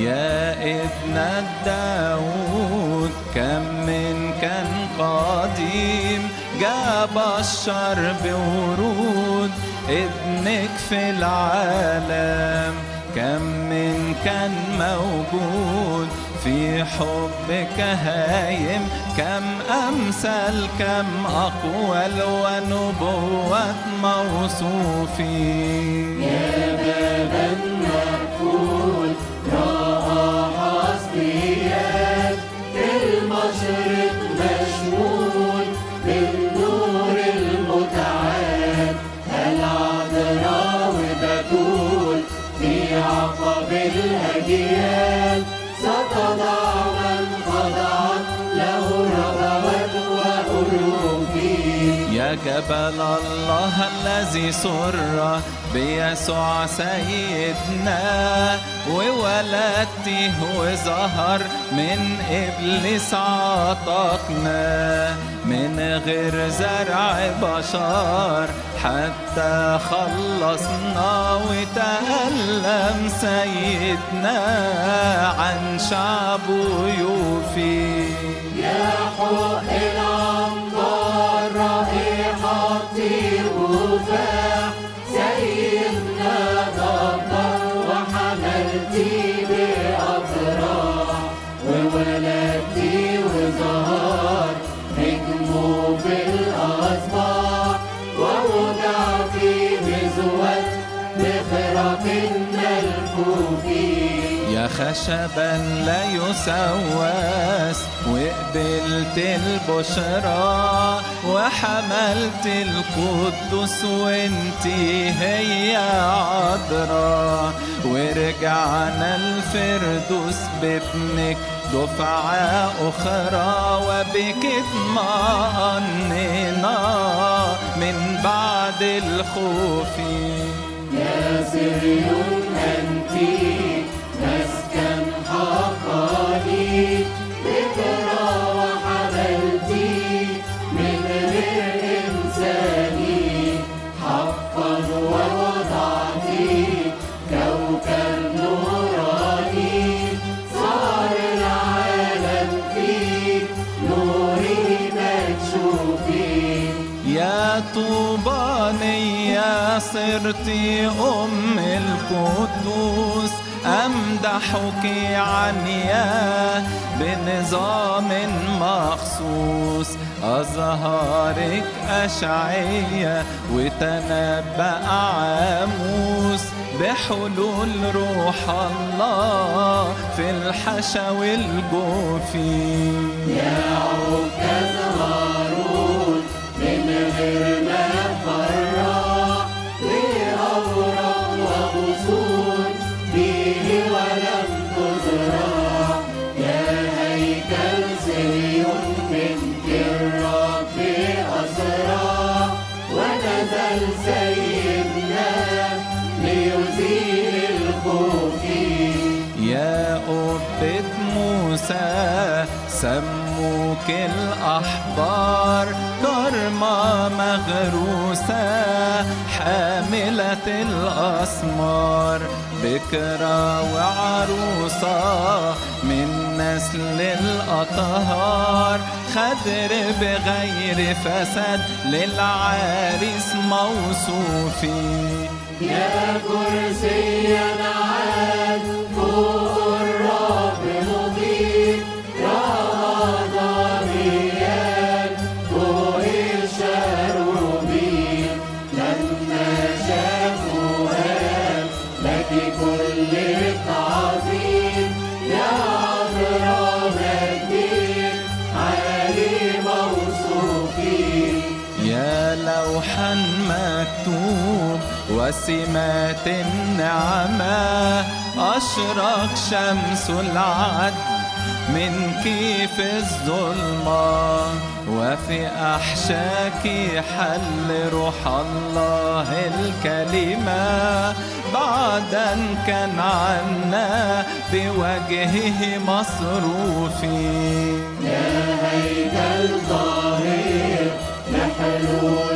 يا ابن داود كم من كان قديم جاب الشر بورود. ابنك في العالم كم من كان موجود. في حبك هايم كم أمثل كم أقوال ونبوة موصوفين. المشرق مشمول بالنور المتعال. العذراء وبتول في عقب الأجيال ستضع جبل الله الذي سر بيسوع سيدنا وولدته وظهر من إبليس عتقنا من غير زرع بشر حتى خلصنا وتألم سيدنا عن شعبه يوفي. يا حق o véu. يا خشبا لا يسواس وقبلت البشرى وحملت القدس وانتي هي عذراء ورجعنا الفردوس بابنك دفعة أخرى وبك اطمأننا من بعد الخوف. يا سريون أنت يا طوبانية صرتي أم القدوس. أمدحك عنيا بنظام مخصوص. أظهرك أشعية وتنبأ عاموس بحلول روح الله في الحشا والجوفي يا عكاز موسى سموك الأحبار كرمة مغروسة حاملة الأسمار. بكرة وعروسة من نسل الأطهار. خدر بغير فساد للعارس موصوفين يا كرسي لوحا مكتوب وسمات النعمة أشرق شمس العدل من كيف الظلمة وفي أحشاك حل روح الله الكلمة. بعدا كان عنا بوجهه مصروفين يا هيكل ظاهر لحلول